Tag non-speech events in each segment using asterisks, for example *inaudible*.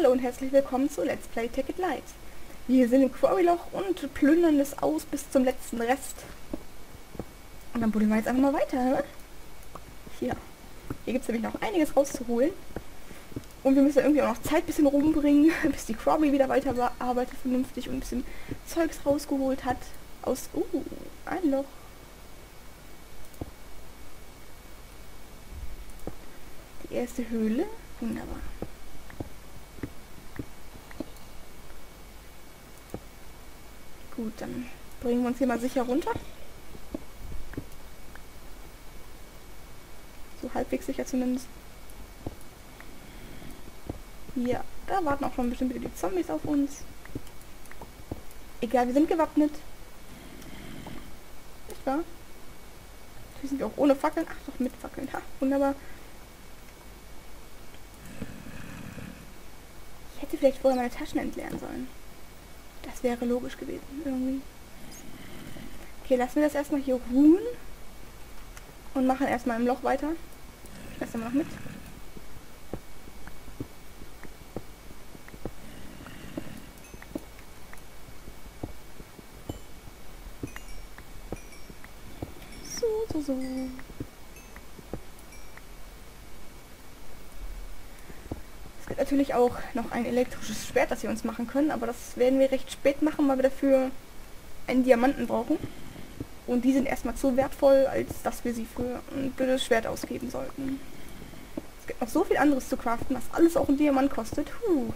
Hallo und herzlich willkommen zu Let's Play Take It Light. Wir sind im Quarryloch und plündern es aus bis zum letzten Rest. Und dann buddeln wir jetzt einfach mal weiter. Ne? Hier. Hier gibt es nämlich noch einiges rauszuholen. Und wir müssen irgendwie auch noch Zeit ein bisschen rumbringen, *laughs* bis die Quarry wieder weiter bearbeitet vernünftig und ein bisschen Zeugs rausgeholt hat. Aus, uh, ein Loch. Die erste Höhle. Wunderbar. Gut, dann bringen wir uns hier mal sicher runter. So halbwegs sicher zumindest. Ja, da warten auch schon bestimmt wieder die Zombies auf uns. Egal, wir sind gewappnet. Nicht wahr? Hier sind wir auch ohne Fackeln. Ach doch, mit Fackeln. Ha, wunderbar. Ich hätte vielleicht vorher meine Taschen entleeren sollen. Das wäre logisch gewesen, irgendwie. Okay, lassen wir das erstmal hier ruhen. Und machen erstmal im Loch weiter. Weiß immer noch mit. So, so, so. Es gibt natürlich auch noch ein elektrisches Schwert, das wir uns machen können, aber das werden wir recht spät machen, weil wir dafür einen Diamanten brauchen. Und die sind erstmal zu wertvoll, als dass wir sie für ein blödes Schwert ausgeben sollten. Es gibt noch so viel anderes zu craften, was alles auch ein Diamant kostet. Huh.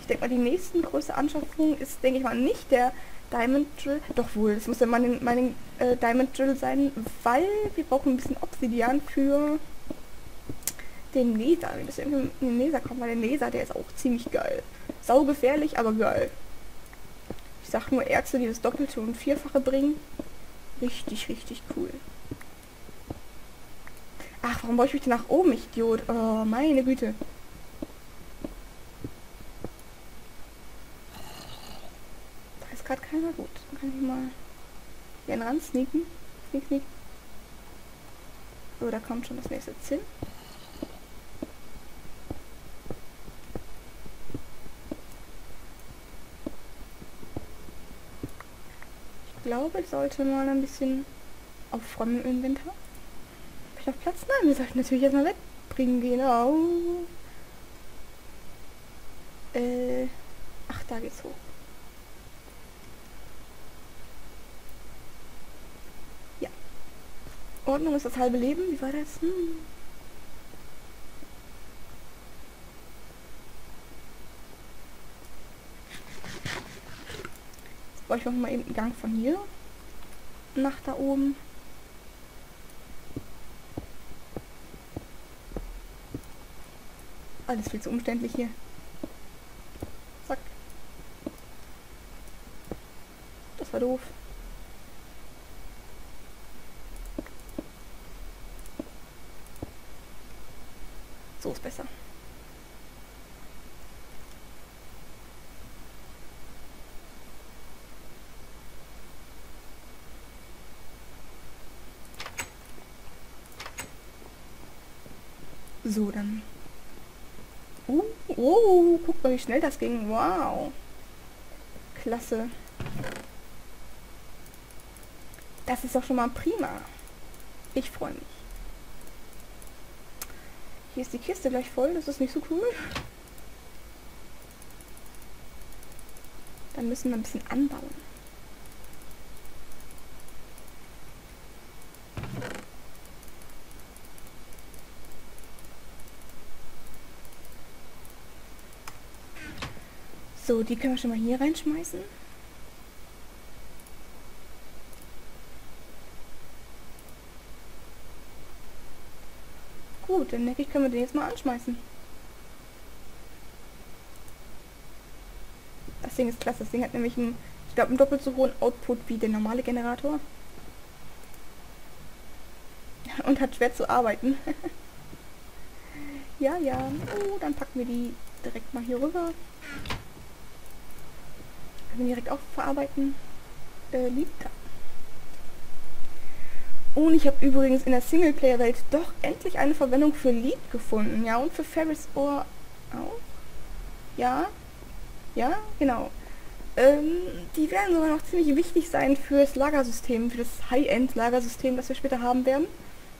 Ich denke mal, die nächsten größte Anschaffung ist, denke ich mal, nicht der Diamond Drill. Doch wohl, das muss ja mein, mein äh, Diamond Drill sein, weil wir brauchen ein bisschen Obsidian für den Nether. Wir müssen in den Nether kommen, weil der Nether, der ist auch ziemlich geil. Sau gefährlich, aber geil. Ich sag nur Ärzte, die das Doppelte und Vierfache bringen. Richtig, richtig cool. Ach, warum brauche ich mich denn nach oben, Idiot? Oh, meine Güte. Da ist gerade keiner gut. Dann kann ich mal hier ran sneaken. Sneak, sneak. So, da kommt schon das nächste Zinn. Glaube, ich sollte mal ein bisschen aufräumen im Inventar. Hab ich noch Platz? Nein, wir sollten natürlich erstmal wegbringen, genau. Äh, ach, da geht's hoch. Ja. Ordnung ist das halbe Leben. Wie war das? Hm. Brauche ich noch mal eben einen Gang von hier nach da oben. Alles viel zu umständlich hier. Zack. Das war doof. So ist besser. So, dann. Uh, oh, guck mal, wie schnell das ging. Wow. Klasse. Das ist doch schon mal prima. Ich freue mich. Hier ist die Kiste gleich voll. Das ist nicht so cool. Dann müssen wir ein bisschen anbauen. So, die können wir schon mal hier reinschmeißen. Gut, dann denke ich, können wir den jetzt mal anschmeißen. Das Ding ist klasse. Das Ding hat nämlich einen, ich glaube, einen doppelt so hohen Output wie der normale Generator. *laughs* Und hat schwer zu arbeiten. *laughs* ja, ja. Oh, dann packen wir die direkt mal hier rüber. Können wir direkt auch verarbeiten. Äh, liegt da. Und ich habe übrigens in der Singleplayer-Welt doch endlich eine Verwendung für Lead gefunden. Ja, und für Ferris Ohr auch. Ja. Ja, genau. Ähm, die werden sogar noch ziemlich wichtig sein fürs Lagersystem, für das High-End-Lagersystem, das wir später haben werden.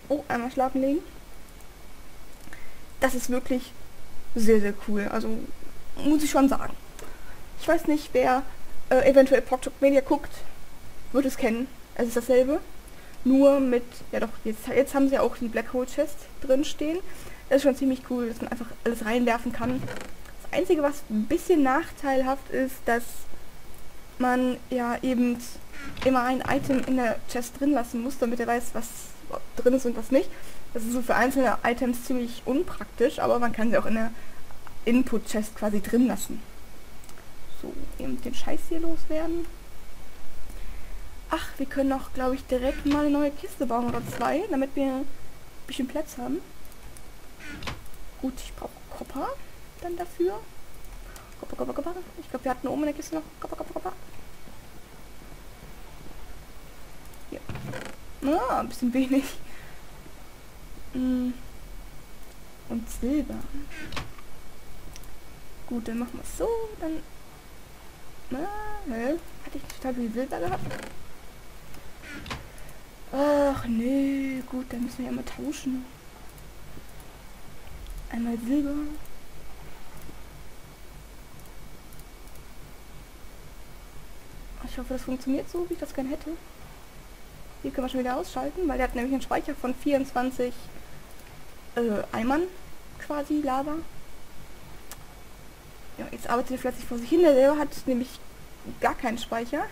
Oh, einmal schlafen legen. Das ist wirklich sehr, sehr cool. Also, muss ich schon sagen. Ich weiß nicht, wer äh, eventuell Pocket Media guckt, wird es kennen. Es ist dasselbe. Nur mit, ja doch, jetzt, jetzt haben sie auch die Black Hole Chest drin stehen. Das ist schon ziemlich cool, dass man einfach alles reinwerfen kann. Das Einzige, was ein bisschen nachteilhaft ist, dass man ja eben immer ein Item in der Chest drin lassen muss, damit er weiß, was drin ist und was nicht. Das ist so für einzelne Items ziemlich unpraktisch, aber man kann sie auch in der Input-Chest quasi drin lassen. Eben den Scheiß hier loswerden. Ach, wir können auch, glaube ich, direkt mal eine neue Kiste bauen oder zwei, damit wir ein bisschen Platz haben. Gut, ich brauche Kopper dann dafür. Kopper, Kopper, Kopper. Ich glaube, wir hatten oben in der Kiste noch Kopper, Kopper, Kopper. Ja. Ah, ein bisschen wenig. Mm. Und Silber. Gut, dann machen wir es so. Dann. Hä? Hatte ich nicht viel Silber gehabt? Ach nee, gut, dann müssen wir ja mal tauschen. Einmal Silber. Ich hoffe, das funktioniert so, wie ich das gerne hätte. Hier können wir schon wieder ausschalten, weil der hat nämlich einen Speicher von 24 äh, Eimern quasi, Lava. Ja, jetzt arbeitet er plötzlich vor sich hin. Der selber hat nämlich gar keinen Speicher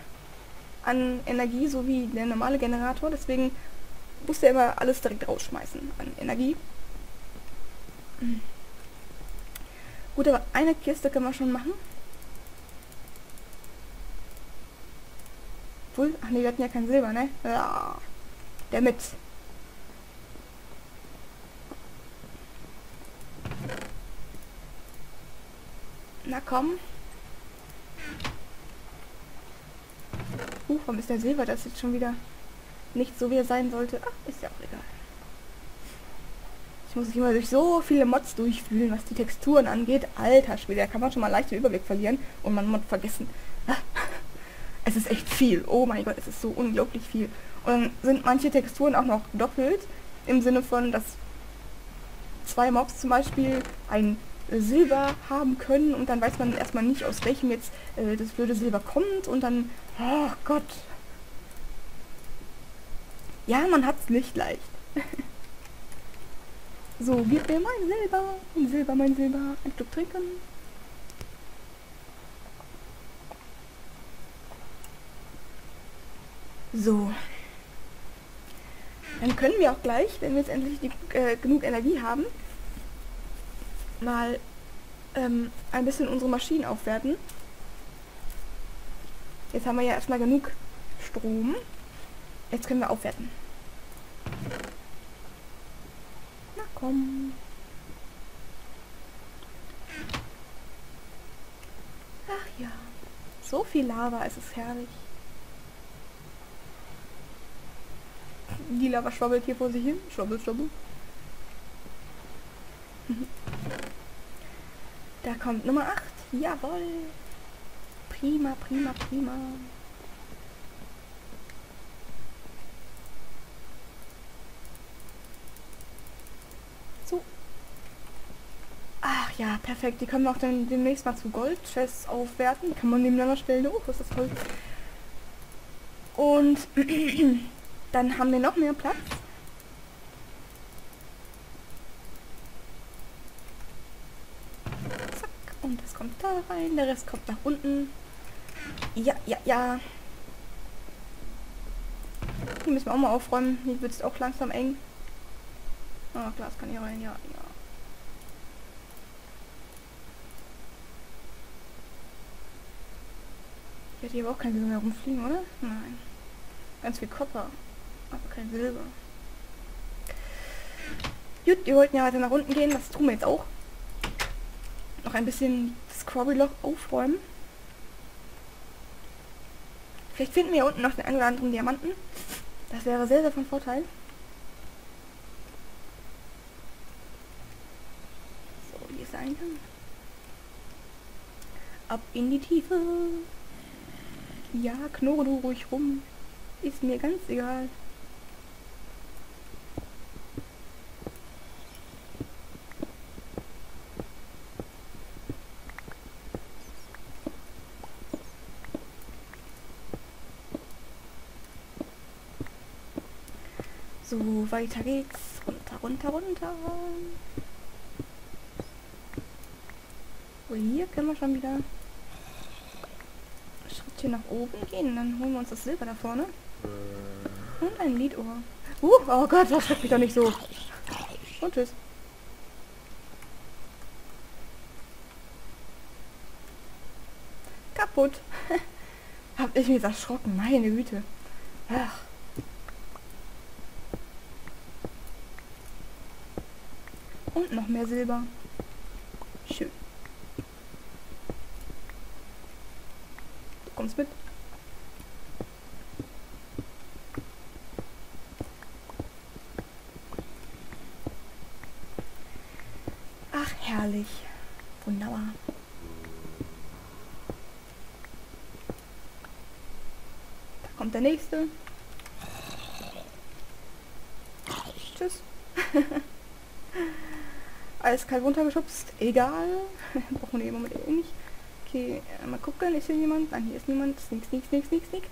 an Energie, so wie der normale Generator. Deswegen musste er immer alles direkt rausschmeißen an Energie. Gut, aber eine Kiste können wir schon machen. Obwohl, ach nee, wir hatten ja kein Silber, ne? Ja, der komm. Uh, warum ist der Silber das jetzt schon wieder nicht so, wie er sein sollte? Ach, ist ja auch egal. Ich muss mich immer durch so viele Mods durchfühlen, was die Texturen angeht. Alter Schwede, da kann man schon mal leicht den Überblick verlieren und man Mod vergessen. *laughs* Es ist echt viel. Oh mein Gott, es ist so unglaublich viel. Und dann sind manche Texturen auch noch doppelt, im Sinne von, dass zwei Mobs zum Beispiel ein Silber haben können und dann weiß man erstmal nicht, aus welchem jetzt äh, das blöde Silber kommt und dann, oh Gott. Ja, man hat's nicht leicht. *laughs* so, gib mir mein Silber, mein Silber, mein Silber, ein Stück trinken. So. Dann können wir auch gleich, wenn wir jetzt endlich die, äh, genug Energie haben, mal ähm, ein bisschen unsere Maschinen aufwerten. Jetzt haben wir ja erstmal genug Strom. Jetzt können wir aufwerten. Na komm. Ach ja. So viel Lava, es ist herrlich. Die Lava schwabbelt hier vor sich hin. Schwabbel, schwabbel. Da kommt Nummer 8. Jawohl. Prima, prima, prima. So. Ach ja, perfekt. Die können wir auch dann demnächst mal zu Goldchests aufwerten. Kann man nebeneinander stellen. Oh, ist das toll. Und *clears throat* dann haben wir noch mehr Platz. Zack. Und das kommt da rein. Der Rest kommt nach unten. Ja, ja, ja. Hier müssen wir auch mal aufräumen. Hier wird es auch langsam eng. Ah, Glas kann hier rein. Ja, ja. Ich hätte hier aber auch kein Silber mehr rumfliegen, oder? Nein. Ganz viel Kopper. Aber kein Silber. Gut, wir wollten ja weiter nach unten gehen. Das tun wir jetzt auch. Noch ein bisschen das Quarry-Loch aufräumen. Vielleicht finden wir hier unten noch den einen oder anderen Diamanten. Das wäre sehr, sehr von Vorteil. So, hier ist der Eingang. Ab in die Tiefe. Ja, knurre du ruhig rum. Ist mir ganz egal. So, weiter geht's. Runter, runter, runter. So, hier können wir schon wieder ein Schrittchen nach oben gehen. Dann holen wir uns das Silber da vorne. Und ein Liedohr. Uh, oh Gott, das schreckt mich doch nicht so. Und tschüss. Kaputt. *laughs* Hab ich mich erschrocken, meine Güte. Ach. Und noch mehr Silber. Schön. Du kommst mit. Ach, herrlich. Wunderbar. Da kommt der nächste. Tschüss. *laughs* Eiskalt runtergeschubst. Egal. *laughs* Brauchen wir im Moment eh nicht. Okay, mal gucken. Ist hier jemand? Nein, hier ist niemand. Sneak, sneak, sneak, sneak, sneak.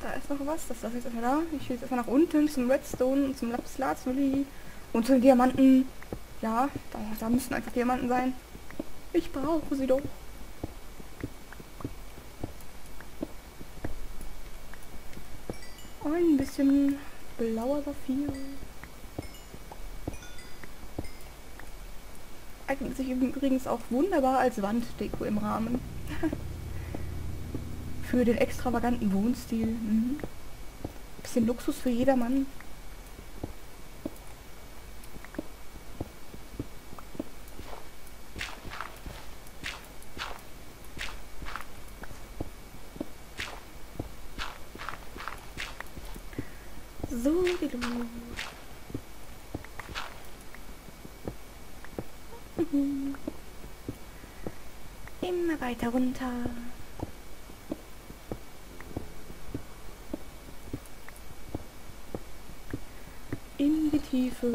Da ist noch was. Das lasse ich jetzt erstmal da. Ich will jetzt erstmal nach unten zum Redstone und zum Lapis-Lazuli und zu den Diamanten. Ja, da, da müssen einfach Diamanten sein. Ich brauche sie doch. Ein bisschen blauer Saphir. Eignet sich übrigens auch wunderbar als Wanddeko im Rahmen. *laughs* für den extravaganten Wohnstil. Mhm. Bisschen Luxus für jedermann. So, die du. Mhm. *laughs* Immer weiter runter. In die Tiefe.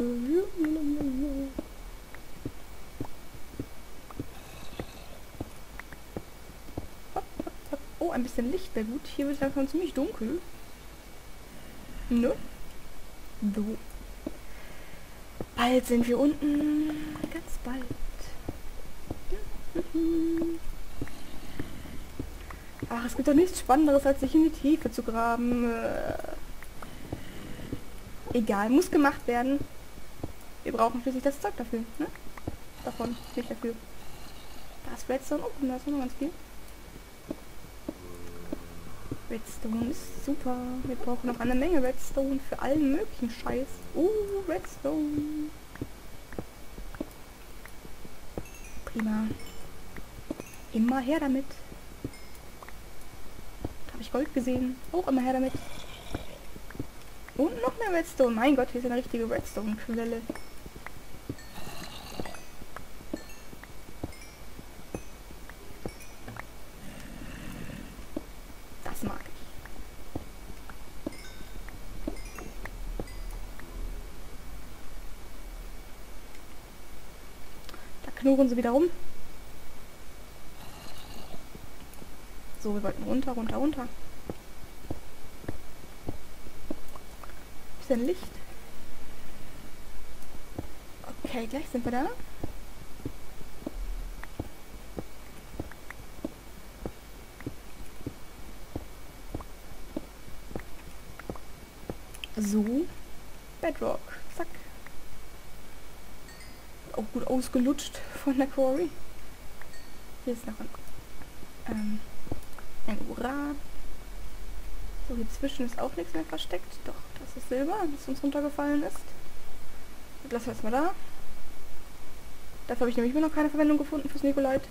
Oh, ein bisschen Licht wäre gut. Hier wird es langsam ziemlich dunkel. Ne? So. Bald sind wir unten. Ach, es gibt doch nichts Spannenderes, als sich in die Tiefe zu graben. Äh, egal, muss gemacht werden. Wir brauchen schließlich das Zeug dafür, ne? Davon, nicht dafür. Da ist Redstone. Oh, da ist noch ganz viel. Redstone ist super. Wir brauchen noch eine Menge Redstone für allen möglichen Scheiß. Uh, Redstone. Prima. Immer her damit. Habe ich Gold gesehen. Auch immer her damit. Und noch mehr Redstone. Mein Gott, hier ist eine richtige Redstone-Quelle. Das mag ich. Da knurren sie wieder rum. So, wir wollten runter, runter, runter. Bisschen Licht. Okay, gleich sind wir da. So. Bedrock. Zack. Auch gut ausgelutscht von der Quarry. Hier ist noch ein, ähm, ein Uran. So, hier zwischen ist auch nichts mehr versteckt. Doch, das ist Silber, das uns runtergefallen ist. Das lassen wir jetzt mal da. Dafür habe ich nämlich immer noch keine Verwendung gefunden fürs Nikolait.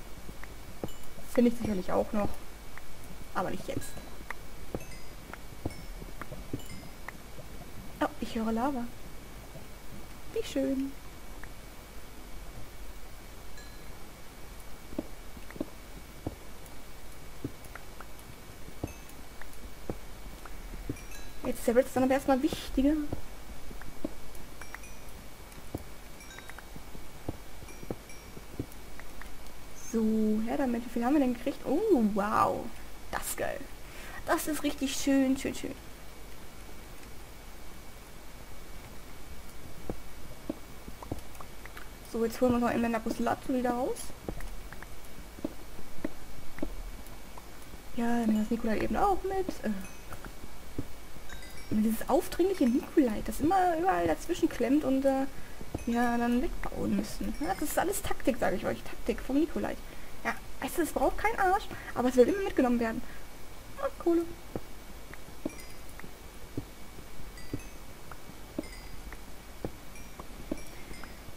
Finde ich sicherlich auch noch. Aber nicht jetzt. Oh, ich höre Lava. Wie schön. Der Redstone aber erstmal wichtiger. So, ja damit. Wie viel haben wir denn gekriegt? Oh, wow. Das ist geil. Das ist richtig schön, schön, schön. So, jetzt holen wir noch einen Lapis Lazuli wieder raus. Ja, nehmen das Nikolai eben auch mit. Äh. Dieses aufdringliche Nikolai, das immer überall dazwischen klemmt und äh, ja, dann wegbauen müssen. Ja, das ist alles Taktik, sage ich euch. Taktik vom Nikolai. Ja, weißt es braucht keinen Arsch, aber es will immer mitgenommen werden. Ah, Kohle.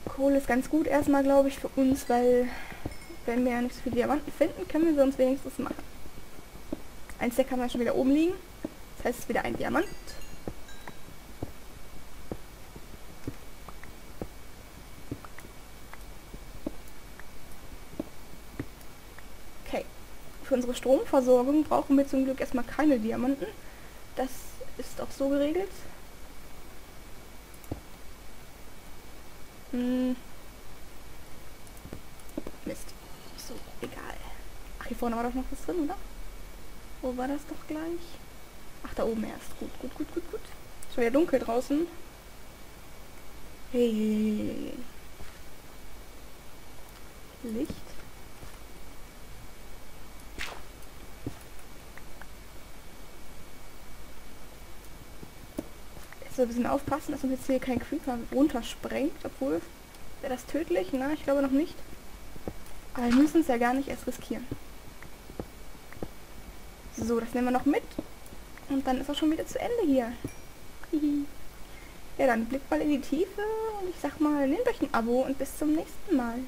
Kohle ist ganz gut erstmal, glaube ich, für uns, weil wenn wir ja nicht so viele Diamanten finden, können wir sie uns wenigstens machen. Ein Stack haben wir schon wieder oben liegen. Das heißt, es ist wieder ein Diamant. Okay. Für unsere Stromversorgung brauchen wir zum Glück erstmal keine Diamanten. Das ist auch so geregelt. Hm. Mist. So, egal. Ach, hier vorne war doch noch was drin, oder? Wo war das doch gleich? Ach, da oben erst. Gut, gut, gut, gut, gut. Schon wieder dunkel draußen. Hey. Licht. Jetzt ein bisschen aufpassen, dass uns jetzt hier kein Creeper runtersprengt, obwohl wäre das tödlich? Na, ich glaube noch nicht. Aber wir müssen es ja gar nicht erst riskieren. So, das nehmen wir noch mit. Und dann ist auch schon wieder zu Ende hier. ja, dann blickt mal in die Tiefe und ich sag mal, nehmt euch ein Abo und bis zum nächsten Mal.